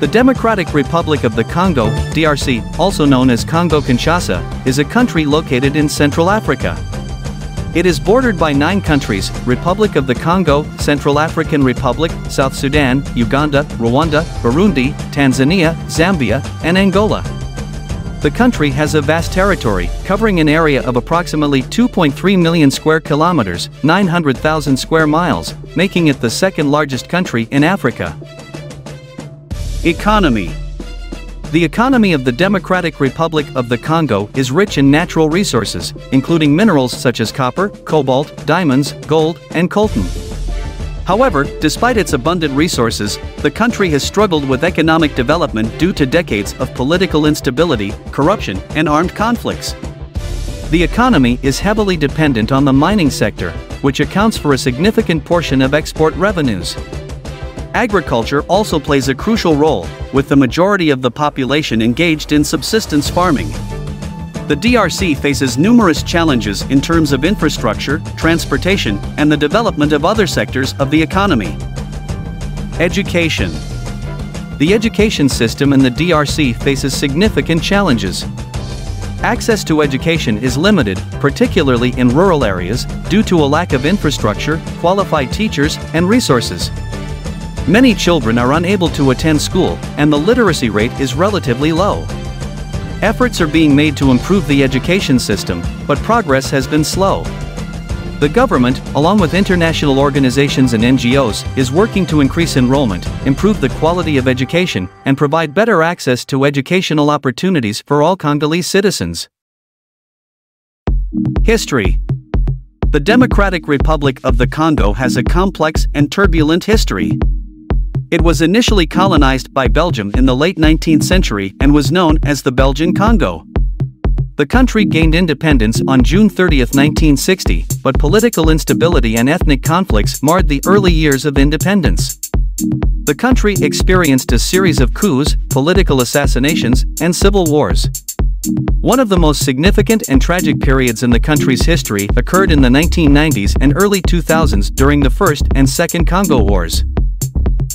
The Democratic Republic of the Congo, DRC, also known as Congo-Kinshasa, is a country located in Central Africa. It is bordered by nine countries, Republic of the Congo, Central African Republic, South Sudan, Uganda, Rwanda, Burundi, Tanzania, Zambia, and Angola. The country has a vast territory, covering an area of approximately 2.3 million square kilometers, 900,000 square miles, making it the second largest country in Africa. Economy The economy of the Democratic Republic of the Congo is rich in natural resources, including minerals such as copper, cobalt, diamonds, gold, and coltan. However, despite its abundant resources, the country has struggled with economic development due to decades of political instability, corruption, and armed conflicts. The economy is heavily dependent on the mining sector, which accounts for a significant portion of export revenues. Agriculture also plays a crucial role, with the majority of the population engaged in subsistence farming. The DRC faces numerous challenges in terms of infrastructure, transportation, and the development of other sectors of the economy. Education The education system in the DRC faces significant challenges. Access to education is limited, particularly in rural areas, due to a lack of infrastructure, qualified teachers, and resources. Many children are unable to attend school, and the literacy rate is relatively low. Efforts are being made to improve the education system, but progress has been slow. The government, along with international organizations and NGOs, is working to increase enrollment, improve the quality of education, and provide better access to educational opportunities for all Congolese citizens. History The Democratic Republic of the Congo has a complex and turbulent history. It was initially colonized by Belgium in the late 19th century and was known as the Belgian Congo. The country gained independence on June 30, 1960, but political instability and ethnic conflicts marred the early years of independence. The country experienced a series of coups, political assassinations, and civil wars. One of the most significant and tragic periods in the country's history occurred in the 1990s and early 2000s during the First and Second Congo Wars.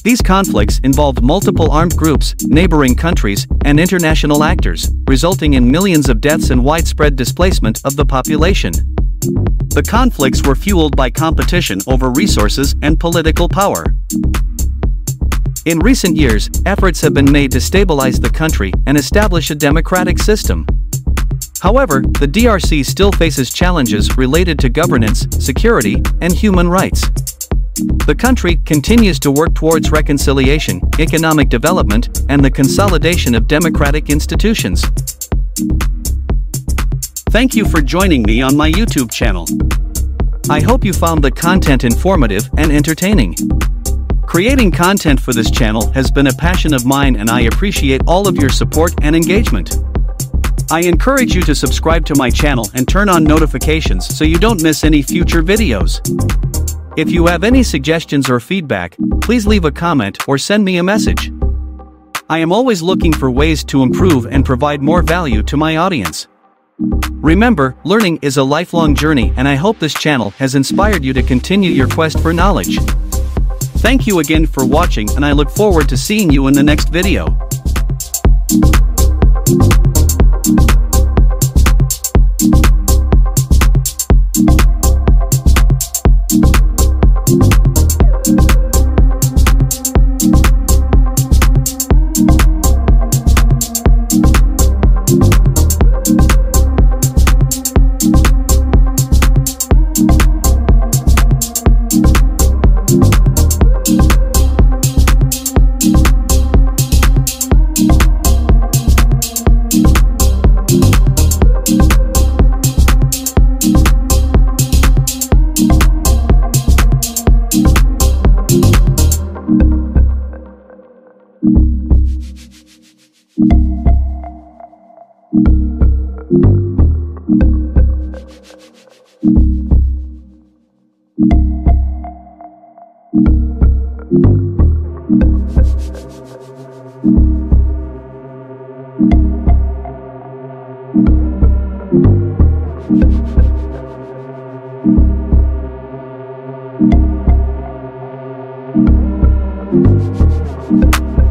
These conflicts involved multiple armed groups, neighboring countries, and international actors, resulting in millions of deaths and widespread displacement of the population. The conflicts were fueled by competition over resources and political power. In recent years, efforts have been made to stabilize the country and establish a democratic system. However, the DRC still faces challenges related to governance, security, and human rights. The country continues to work towards reconciliation, economic development, and the consolidation of democratic institutions. Thank you for joining me on my YouTube channel. I hope you found the content informative and entertaining. Creating content for this channel has been a passion of mine and I appreciate all of your support and engagement. I encourage you to subscribe to my channel and turn on notifications so you don't miss any future videos. If you have any suggestions or feedback, please leave a comment or send me a message. I am always looking for ways to improve and provide more value to my audience. Remember, learning is a lifelong journey and I hope this channel has inspired you to continue your quest for knowledge. Thank you again for watching and I look forward to seeing you in the next video. Thank you.